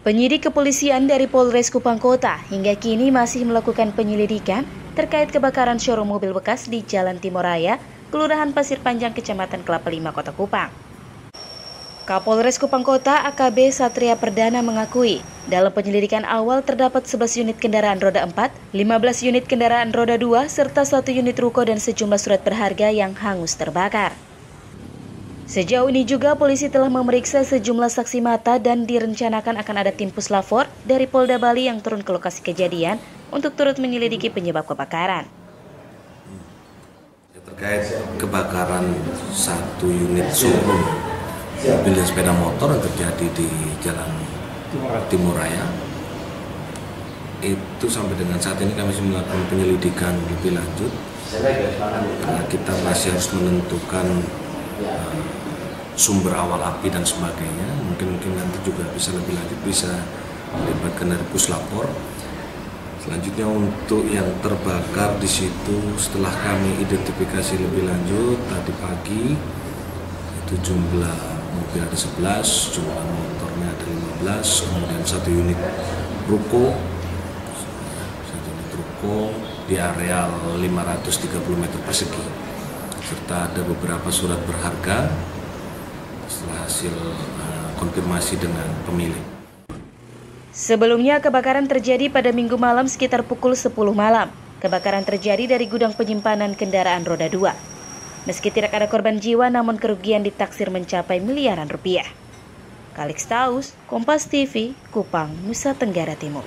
Penyidik kepolisian dari Polres Kupang Kota hingga kini masih melakukan penyelidikan terkait kebakaran showroom mobil bekas di Jalan Timoraya, Kelurahan Pasir Panjang, Kecamatan Kelapa Lima, Kota Kupang. Kapolres Kupang Kota AKB Satria Perdana mengakui, dalam penyelidikan awal terdapat 11 unit kendaraan roda 4, 15 unit kendaraan roda 2, serta satu unit ruko dan sejumlah surat berharga yang hangus terbakar. Sejauh ini juga polisi telah memeriksa sejumlah saksi mata dan direncanakan akan ada tim puslapor dari Polda Bali yang turun ke lokasi kejadian untuk turut menyelidiki penyebab kebakaran. Terkait kebakaran satu unit showroom mobil dan sepeda motor yang terjadi di Jalan Timur Raya, itu sampai dengan saat ini kami melakukan penyelidikan lebih lanjut karena kita masih harus menentukan sumber awal api dan sebagainya. Mungkin mungkin nanti juga bisa lebih lanjut bisa melibatkan dari puslapor selanjutnya untuk yang terbakar di situ setelah kami identifikasi lebih lanjut tadi pagi itu jumlah mobil ada 11 jumlah motornya ada 15 kemudian satu unit ruko satu unit ruko di areal 530 meter persegi serta ada beberapa surat berharga setelah hasil uh, konfirmasi dengan pemilik. Sebelumnya kebakaran terjadi pada minggu malam sekitar pukul 10 malam. Kebakaran terjadi dari gudang penyimpanan kendaraan roda 2. Meski tidak ada korban jiwa namun kerugian ditaksir mencapai miliaran rupiah. Kalix Taus, Kompas TV, Kupang, Nusa Tenggara Timur.